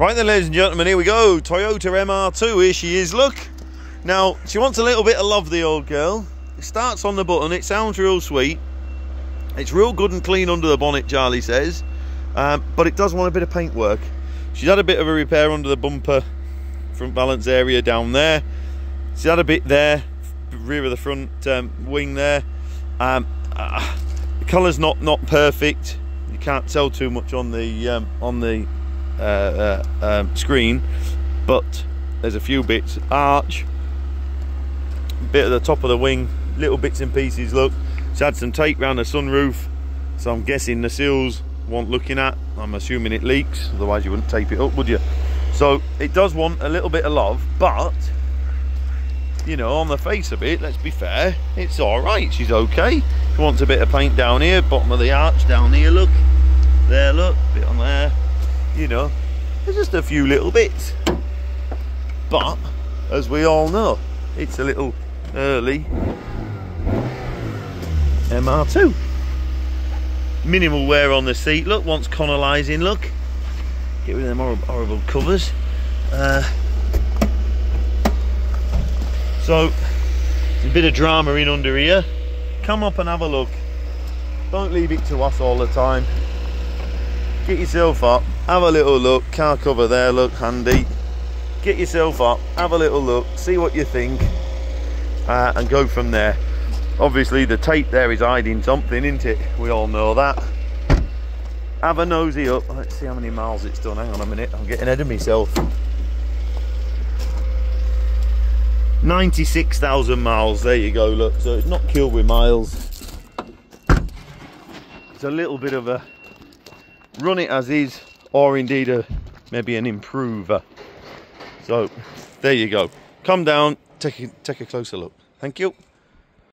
Right then, ladies and gentlemen, here we go. Toyota MR2, here she is, look. Now, she wants a little bit of love, the old girl. It starts on the button, it sounds real sweet. It's real good and clean under the bonnet, Charlie says. Um, but it does want a bit of paint work. She's had a bit of a repair under the bumper, front balance area down there. She's had a bit there, rear of the front um, wing there. Um, uh, the colour's not not perfect. You can't tell too much on the um, on the uh, uh, um, screen, but there's a few bits. Arch, bit at the top of the wing, little bits and pieces. Look, it's had some tape around the sunroof, so I'm guessing the seals want looking at. I'm assuming it leaks, otherwise you wouldn't tape it up, would you? So it does want a little bit of love, but you know, on the face of it, let's be fair, it's all right. She's okay. She wants a bit of paint down here, bottom of the arch down here. Look, there, look, bit on there. You know, there's just a few little bits. But as we all know, it's a little early MR2. Minimal wear on the seat. Look, wants Connolising. Look, get rid of them horrible, horrible covers. Uh, so, a bit of drama in under here. Come up and have a look. Don't leave it to us all the time. Get yourself up, have a little look. Car cover there, look handy. Get yourself up, have a little look, see what you think, uh, and go from there. Obviously, the tape there is hiding something, isn't it? We all know that. Have a nosy up. Let's see how many miles it's done. Hang on a minute, I'm getting ahead of myself. 96,000 miles, there you go, look. So it's not killed with miles. It's a little bit of a run it as is, or indeed a maybe an improver. So there you go. Come down, take a, take a closer look. Thank you.